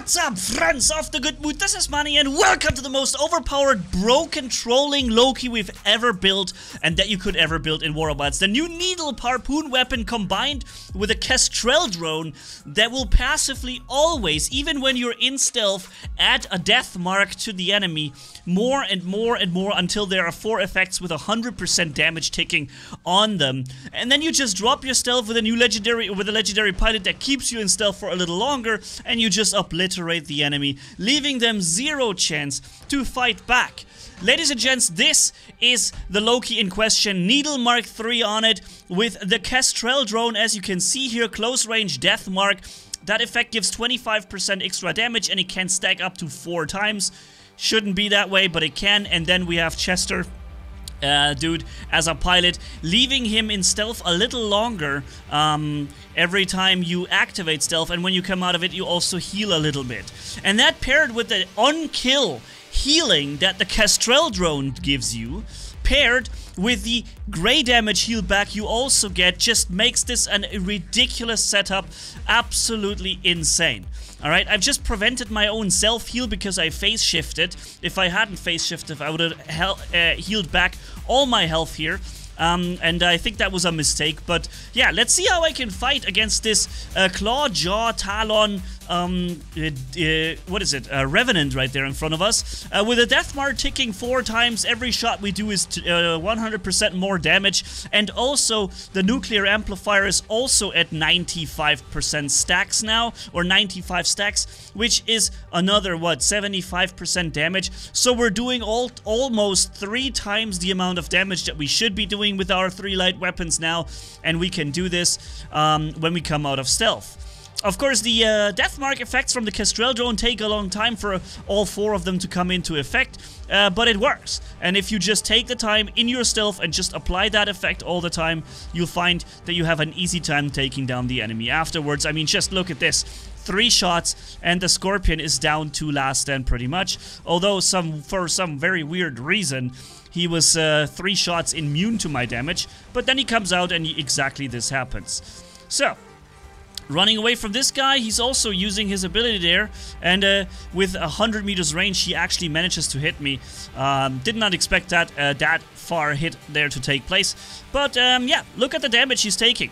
What's up, friends of the good mood? This is Manni, and welcome to the most overpowered, broken, trolling Loki we've ever built, and that you could ever build in War Robots. The new Needle Harpoon weapon combined with a Kestrel drone that will passively always, even when you're in stealth, add a death mark to the enemy more and more and more until there are four effects with 100% damage ticking on them. And then you just drop your stealth with a new legendary, with a legendary pilot that keeps you in stealth for a little longer, and you just obliterate the enemy, leaving them zero chance to fight back. Ladies and gents, this is the Loki in question. Needle Mark 3 on it with the Kestrel drone, as you can see here, close range death mark. That effect gives 25% extra damage and it can stack up to 4 times. Shouldn't be that way, but it can. And then we have Chester uh, dude as a pilot, leaving him in stealth a little longer um, every time you activate stealth, and when you come out of it, you also heal a little bit. And that paired with the on-kill healing that the Kestrel drone gives you, paired with the gray damage heal back you also get, just makes this an ridiculous setup, absolutely insane. Alright, I've just prevented my own self-heal because I phase shifted. If I hadn't phase shifted, I would have uh, healed back all my health here. Um, and I think that was a mistake. But yeah, let's see how I can fight against this uh, Claw, Jaw, Talon, um, uh, uh, what is it? A Revenant right there in front of us. Uh, with a Death Mark ticking four times, every shot we do is 100% uh, more damage. And also, the Nuclear Amplifier is also at 95% stacks now, or 95 stacks, which is another, what, 75% damage. So we're doing all, almost three times the amount of damage that we should be doing with our three light weapons now. And we can do this um, when we come out of stealth. Of course, the uh, death mark effects from the Kestrel drone take a long time for all four of them to come into effect, uh, but it works. And if you just take the time in your stealth and just apply that effect all the time, you'll find that you have an easy time taking down the enemy afterwards. I mean, just look at this. Three shots, and the Scorpion is down to last stand pretty much. Although, some for some very weird reason, he was uh, three shots immune to my damage, but then he comes out and exactly this happens. So, Running away from this guy, he's also using his ability there, and uh, with 100 meters range, he actually manages to hit me. Um, did not expect that uh, that far hit there to take place, but um, yeah, look at the damage he's taking.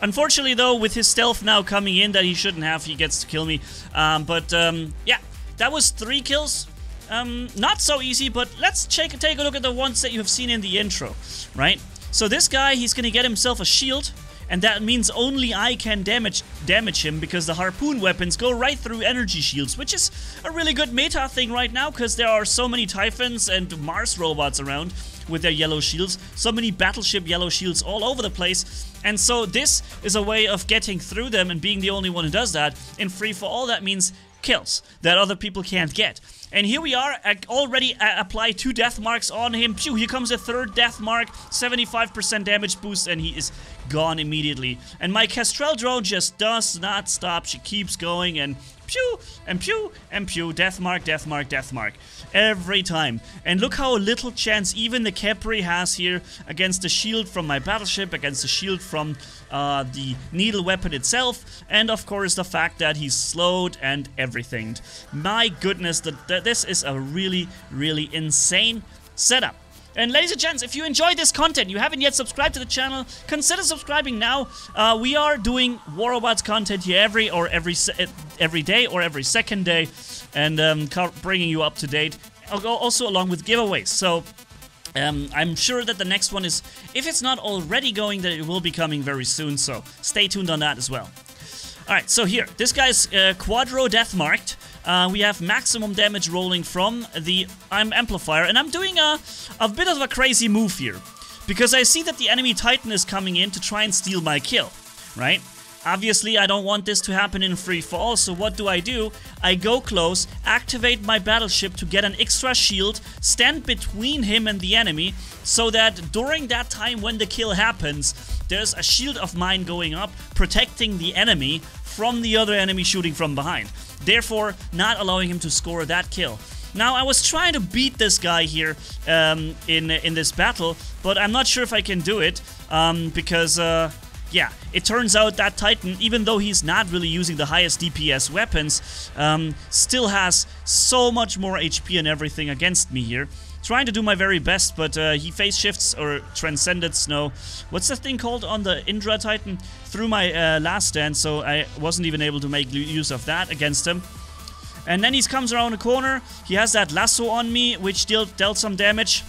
Unfortunately, though, with his stealth now coming in that he shouldn't have, he gets to kill me. Um, but um, yeah, that was three kills. Um, not so easy, but let's take, take a look at the ones that you have seen in the intro, right? So this guy, he's gonna get himself a shield and that means only I can damage damage him because the harpoon weapons go right through energy shields, which is a really good meta thing right now because there are so many Typhons and Mars robots around with their yellow shields, so many battleship yellow shields all over the place, and so this is a way of getting through them and being the only one who does that. In free for all, that means kills that other people can't get. And here we are, already uh, apply two death marks on him. Here comes a third death mark, 75% damage boost, and he is gone immediately. And my Kestrel drone just does not stop. She keeps going, and pew, and pew, and pew, death mark, death mark, death mark. Every time. And look how little chance even the Capri has here against the shield from my battleship, against the shield from uh, the needle weapon itself, and of course the fact that he's slowed and everything. My goodness, that this is a really, really insane setup. And ladies and gents, if you enjoy this content, you haven't yet subscribed to the channel, consider subscribing now. Uh, we are doing War Robots content here every or every every day or every second day, and um, bringing you up to date. Also along with giveaways. So um, I'm sure that the next one is, if it's not already going, that it will be coming very soon. So stay tuned on that as well. Alright, so here, this guy's uh, Quadro Death Marked. Uh, we have maximum damage rolling from the I'm Amplifier, and I'm doing a, a bit of a crazy move here. Because I see that the enemy Titan is coming in to try and steal my kill, right? Obviously, I don't want this to happen in free fall, so what do I do? I go close, activate my battleship to get an extra shield, stand between him and the enemy, so that during that time when the kill happens, there's a shield of mine going up, protecting the enemy from the other enemy shooting from behind. Therefore, not allowing him to score that kill. Now, I was trying to beat this guy here um, in in this battle, but I'm not sure if I can do it, um, because... Uh, yeah, it turns out that Titan, even though he's not really using the highest DPS weapons, um, still has so much more HP and everything against me here. Trying to do my very best, but uh, he phase shifts or transcended snow. What's the thing called on the Indra Titan? Through my uh, last stand, so I wasn't even able to make use of that against him. And then he comes around the corner. He has that lasso on me, which dealt, dealt some damage.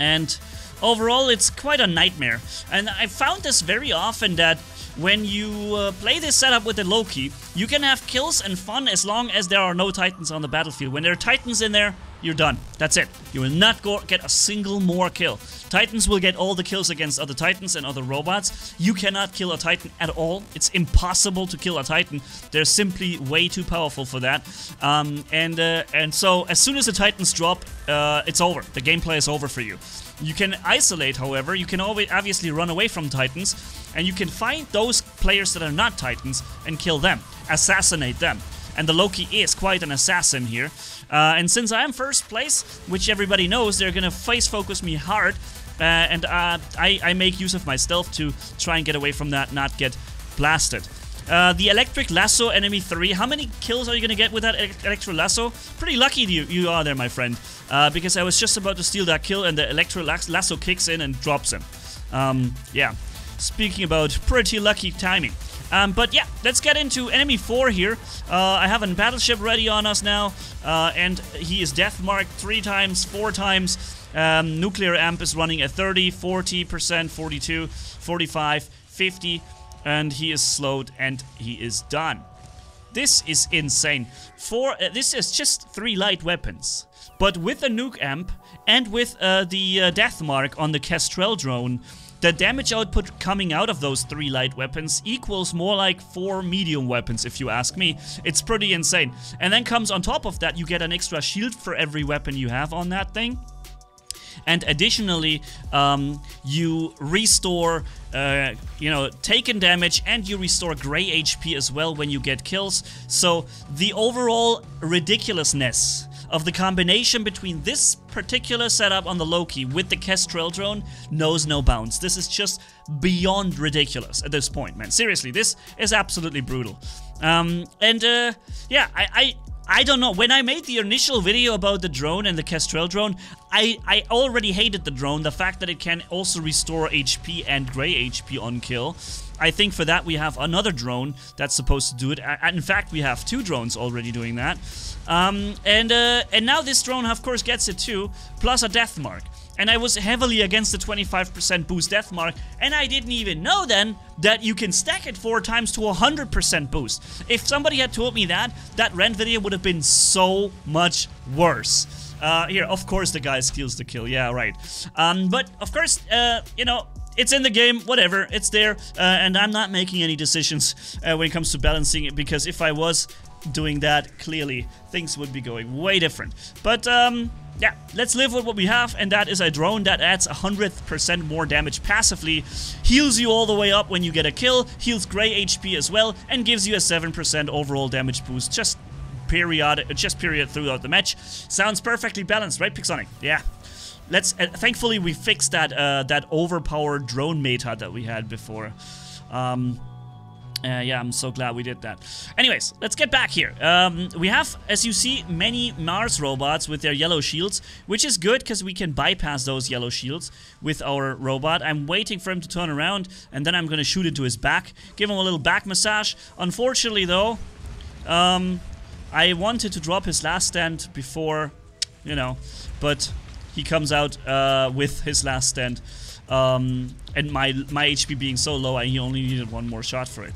And overall, it's quite a nightmare. And I found this very often that when you uh, play this setup with the Loki, you can have kills and fun as long as there are no Titans on the battlefield. When there are Titans in there, you're done. That's it. You will not get a single more kill. Titans will get all the kills against other Titans and other robots. You cannot kill a Titan at all. It's impossible to kill a Titan. They're simply way too powerful for that. Um, and uh, and so as soon as the Titans drop, uh, it's over. The gameplay is over for you. You can isolate, however. You can always obviously run away from Titans, and you can find those players that are not Titans and kill them, assassinate them. And the Loki is quite an assassin here. Uh, and since I am first place, which everybody knows, they're gonna face focus me hard. Uh, and uh, I, I make use of my stealth to try and get away from that, not get blasted. Uh, the Electric Lasso Enemy 3. How many kills are you to get with that Electric Lasso? Pretty lucky you, you are there, my friend. Uh, because I was just about to steal that kill and the Electric Lasso kicks in and drops him. Um, yeah. Speaking about pretty lucky timing. Um, but yeah, let's get into enemy 4 here. Uh, I have a battleship ready on us now, uh, and he is death marked three times, four times. Um, nuclear amp is running at 30, 40%, 42, 45, 50 and he is slowed and he is done. This is insane. For uh, this is just three light weapons, but with the nuke amp and with uh, the uh, death mark on the Kestrel drone, the damage output coming out of those three light weapons equals more like four medium weapons, if you ask me. It's pretty insane. And then comes on top of that, you get an extra shield for every weapon you have on that thing. And additionally, um, you restore, uh, you know, taken damage and you restore gray HP as well when you get kills. So the overall ridiculousness of the combination between this particular setup on the Loki with the Kestrel drone knows no bounds. This is just beyond ridiculous at this point, man. Seriously, this is absolutely brutal. Um, and uh, yeah, I, I don't know. When I made the initial video about the drone and the Kestrel drone, I, I already hated the drone. The fact that it can also restore HP and gray HP on kill. I think for that we have another drone that's supposed to do it. In fact, we have two drones already doing that. Um, and uh, and now this drone, of course, gets it too, plus a death mark and I was heavily against the 25% boost death mark, and I didn't even know then that you can stack it four times to 100% boost. If somebody had told me that, that rent video would have been so much worse. Uh, here, of course the guy steals the kill, yeah, right. Um, but, of course, uh, you know, it's in the game, whatever, it's there, uh, and I'm not making any decisions uh, when it comes to balancing it, because if I was doing that, clearly, things would be going way different. But, um, yeah, let's live with what we have, and that is a drone that adds 100% more damage passively, heals you all the way up when you get a kill, heals gray HP as well, and gives you a 7% overall damage boost just period, just period throughout the match. Sounds perfectly balanced, right, Pixonic? Yeah. Let's. Uh, thankfully, we fixed that uh, that overpowered drone meta that we had before. Um, uh, yeah, I'm so glad we did that. Anyways, let's get back here. Um, we have, as you see, many Mars robots with their yellow shields, which is good because we can bypass those yellow shields with our robot. I'm waiting for him to turn around, and then I'm going to shoot into his back, give him a little back massage. Unfortunately, though, um, I wanted to drop his last stand before, you know, but he comes out uh, with his last stand. Um, and my my HP being so low, I only needed one more shot for it.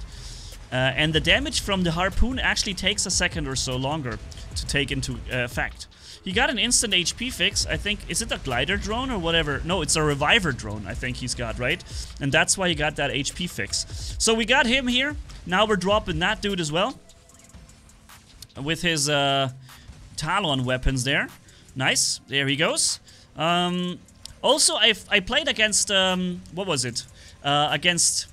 Uh, and the damage from the harpoon actually takes a second or so longer to take into uh, effect. He got an instant HP fix, I think, is it a glider drone or whatever? No, it's a reviver drone, I think he's got, right? And that's why he got that HP fix. So we got him here, now we're dropping that dude as well. With his uh, Talon weapons there. Nice, there he goes. Um, also, i I played against, um, what was it? Uh, against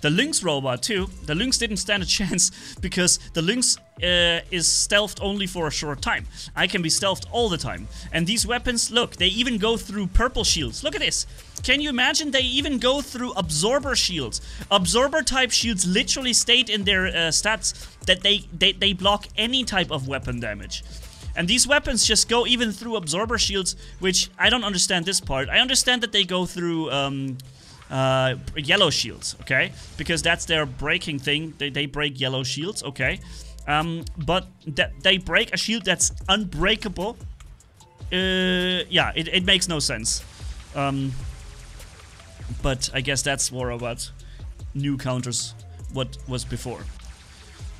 The Lynx robot too. The Lynx didn't stand a chance because the Lynx uh, is stealthed only for a short time. I can be stealthed all the time. And these weapons, look, they even go through purple shields. Look at this. Can you imagine? They even go through absorber shields. Absorber type shields literally state in their uh, stats that they, they, they block any type of weapon damage. And these weapons just go even through absorber shields, which I don't understand this part. I understand that they go through um, uh, yellow shields, okay? Because that's their breaking thing. They, they break yellow shields, okay? Um, but that they break a shield that's unbreakable. Uh, yeah, it, it makes no sense. Um, but I guess that's more about new counters what was before.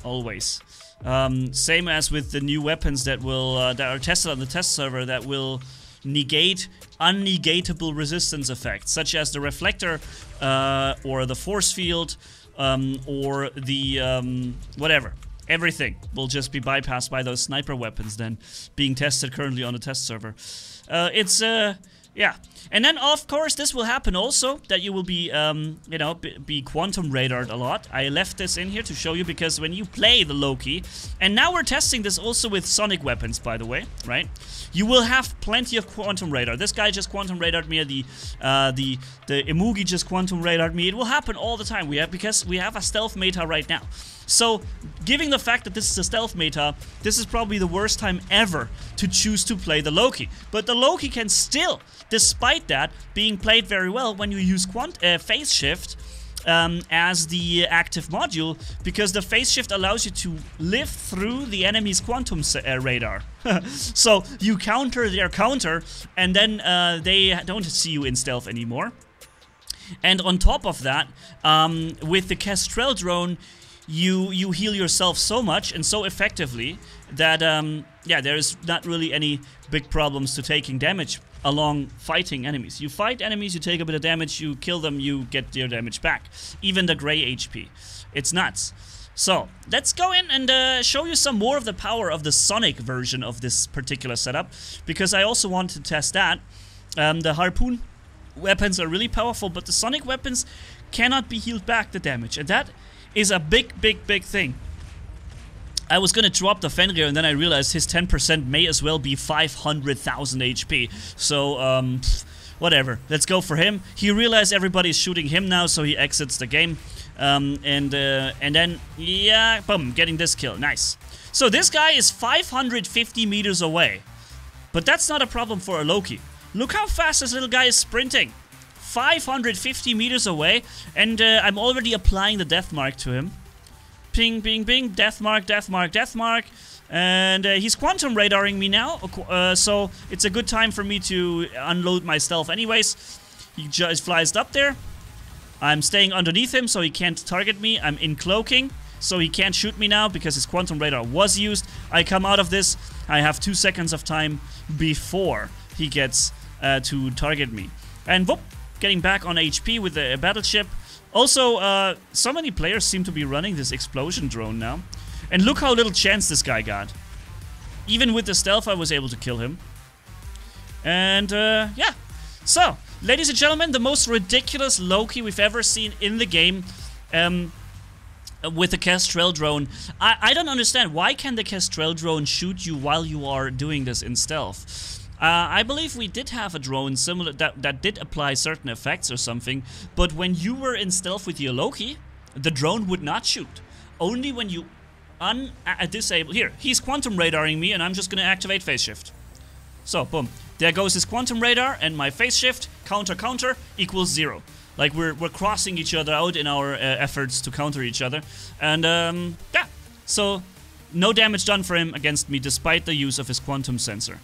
Always. Um, same as with the new weapons that will uh, that are tested on the test server that will negate unnegatable resistance effects, such as the reflector uh, or the force field um, or the um, whatever. Everything will just be bypassed by those sniper weapons then being tested currently on the test server. Uh, it's uh, yeah. And then, of course, this will happen also, that you will be, um, you know, be, be, quantum radared a lot. I left this in here to show you because when you play the Loki, and now we're testing this also with sonic weapons, by the way, right? You will have plenty of quantum radar. This guy just quantum radared me, the, uh, the, the Imugi just quantum radared me. It will happen all the time, we have, because we have a stealth meta right now. So, given the fact that this is a stealth meta, this is probably the worst time ever to choose to play the Loki. But the Loki can still, despite that, being played very well when you use quant uh, phase shift um, as the active module because the phase shift allows you to live through the enemy's quantum uh, radar. so you counter their counter and then uh, they don't see you in stealth anymore. And on top of that, um, with the Kestrel drone, you you heal yourself so much and so effectively that um, yeah, there's not really any big problems to taking damage along fighting enemies. You fight enemies, you take a bit of damage, you kill them, you get your damage back. Even the gray HP. It's nuts. So, let's go in and uh, show you some more of the power of the Sonic version of this particular setup, because I also want to test that. Um, the Harpoon weapons are really powerful, but the Sonic weapons cannot be healed back the damage, and that is a big, big, big thing. I was gonna drop the Fenrir and then I realized his 10% may as well be 500,000 HP. So, um, whatever. Let's go for him. He realized everybody's shooting him now, so he exits the game. Um, and, uh, and then, yeah, boom, getting this kill. Nice. So this guy is 550 meters away. But that's not a problem for a Loki. Look how fast this little guy is sprinting. 550 meters away, and uh, I'm already applying the death mark to him. Ping, ping, ping, death mark, death mark, death mark. And uh, he's quantum radaring me now, uh, so it's a good time for me to unload my stealth anyways. He just flies up there. I'm staying underneath him, so he can't target me. I'm in cloaking, so he can't shoot me now because his quantum radar was used. I come out of this. I have two seconds of time before he gets uh, to target me. And whoop, getting back on HP with the battleship. Also, uh, so many players seem to be running this explosion drone now. And look how little chance this guy got. Even with the stealth, I was able to kill him. And, uh, yeah. So, ladies and gentlemen, the most ridiculous Loki we've ever seen in the game. Um, with the Kestrel drone. I, I don't understand. Why can the Kestrel drone shoot you while you are doing this in stealth? Uh, I believe we did have a drone similar that, that did apply certain effects or something, but when you were in stealth with your Loki, the drone would not shoot. Only when you un uh, disable. Here, he's quantum radaring me, and I'm just gonna activate phase shift. So, boom. There goes his quantum radar, and my phase shift, counter, counter, equals zero. Like, we're, we're crossing each other out in our uh, efforts to counter each other. And, um, yeah. So, no damage done for him against me, despite the use of his quantum sensor.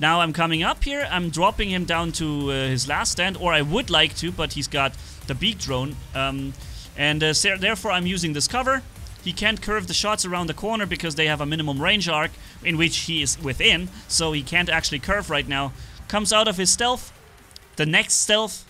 Now I'm coming up here, I'm dropping him down to uh, his last stand, or I would like to, but he's got the beak drone. Um, and uh, therefore I'm using this cover. He can't curve the shots around the corner because they have a minimum range arc in which he is within, so he can't actually curve right now. Comes out of his stealth, the next stealth,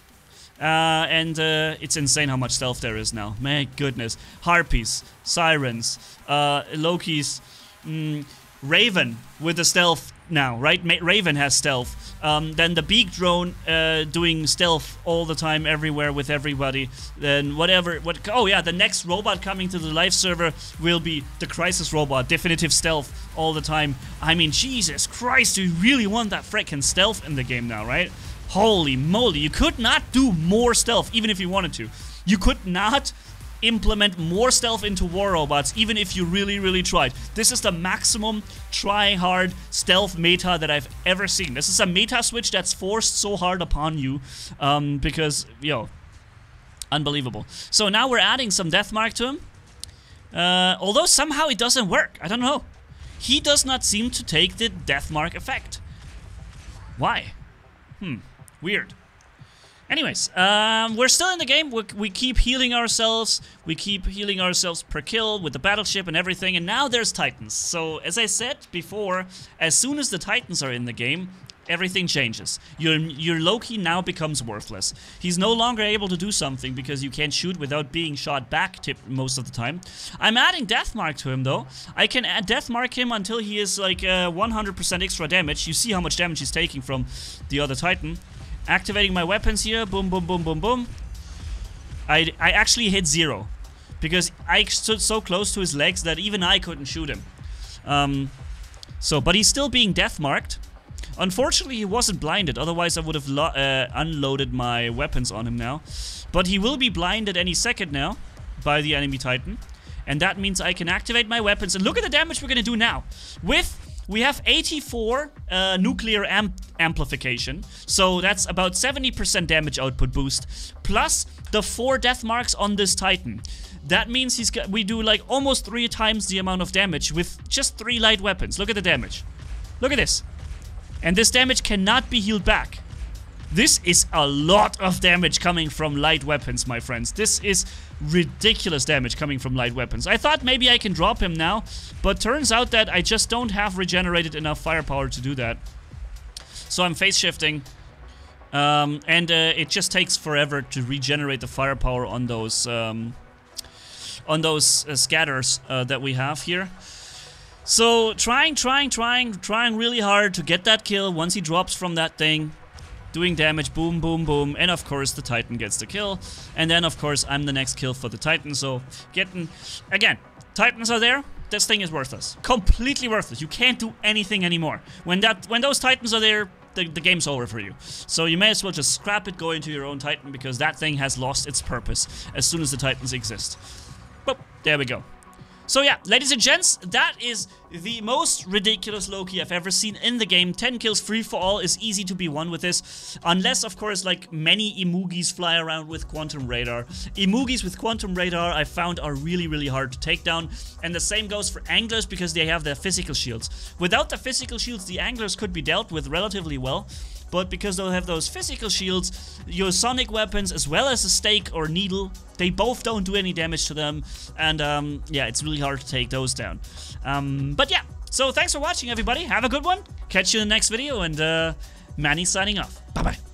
uh, and uh, it's insane how much stealth there is now. My goodness. Harpies, Sirens, uh, Lokis, mm, Raven with the stealth now, right? Ma Raven has stealth. Um, then the Beak drone uh, doing stealth all the time, everywhere with everybody. Then whatever. What? Oh yeah, the next robot coming to the live server will be the Crisis robot, definitive stealth all the time. I mean, Jesus Christ, do you really want that freaking stealth in the game now, right? Holy moly, you could not do more stealth, even if you wanted to. You could not implement more stealth into war robots, even if you really, really tried. This is the maximum try hard stealth meta that I've ever seen. This is a meta switch that's forced so hard upon you um, because, yo, unbelievable. So now we're adding some death mark to him. Uh, although somehow it doesn't work. I don't know. He does not seem to take the death mark effect. Why? Hmm. Weird. Anyways, um, we're still in the game. we we keep healing ourselves. We keep healing ourselves per kill with the battleship and everything. And now there's Titans. So, as I said before, as soon as the Titans are in the game, everything changes. Your, your Loki now becomes worthless. He's no longer able to do something because you can't shoot without being shot back most of the time. I'm adding Death Mark to him though. I can add Death Mark him until he is like 100% uh, extra damage. You see how much damage he's taking from the other Titan. Activating my weapons here. Boom, boom, boom, boom, boom. I, I actually hit zero. Because I stood so close to his legs that even I couldn't shoot him. Um, so, but he's still being death marked. Unfortunately, he wasn't blinded. Otherwise, I would have uh, unloaded my weapons on him now. But he will be blinded any second now by the enemy titan. And that means I can activate my weapons. And look at the damage we're going to do now. With we have 84 uh, nuclear amp amplification, so that's about 70% damage output boost, plus the 4 death marks on this Titan. That means he's got, we do like almost 3 times the amount of damage with just 3 light weapons. Look at the damage. Look at this. And this damage cannot be healed back. This is a lot of damage coming from light weapons, my friends. This is ridiculous damage coming from light weapons. I thought maybe I can drop him now, but turns out that I just don't have regenerated enough firepower to do that. So I'm phase shifting. Um, and uh, it just takes forever to regenerate the firepower on those um, on those uh, scatters uh, that we have here. So trying, trying, trying, trying really hard to get that kill once he drops from that thing doing damage, boom, boom, boom, and of course the Titan gets the kill, and then of course I'm the next kill for the Titan, so getting, again, Titans are there, this thing is worthless. Completely worthless. You can't do anything anymore. When that, when those Titans are there, the, the game's over for you. So you may as well just scrap it, go into your own Titan, because that thing has lost its purpose as soon as the Titans exist. But there we go. So yeah, ladies and gents, that is the most ridiculous Loki I've ever seen in the game. 10 kills free for all is easy to be won with this. Unless, of course, like many Imugis fly around with Quantum Radar. Imugis with Quantum Radar I found are really, really hard to take down. And the same goes for Anglers because they have their physical shields. Without the physical shields, the Anglers could be dealt with relatively well but because they'll have those physical shields, your sonic weapons as well as a stake or needle, they both don't do any damage to them, and um, yeah, it's really hard to take those down. Um, but yeah, so thanks for watching everybody, have a good one, catch you in the next video, and uh, Manni signing off. Bye-bye.